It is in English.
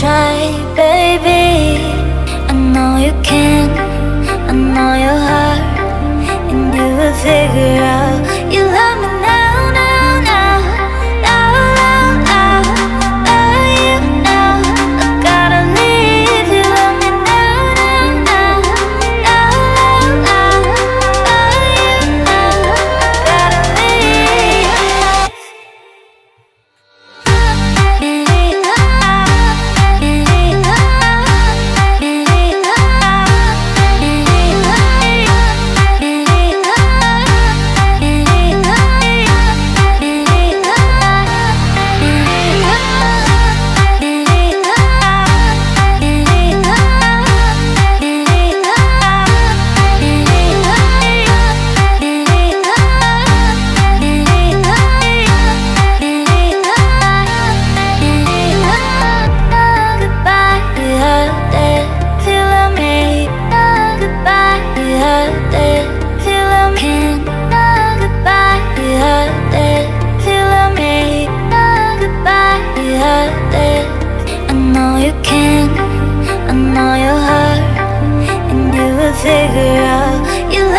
try, baby. I know you can. you can. I know your heart And you will figure out you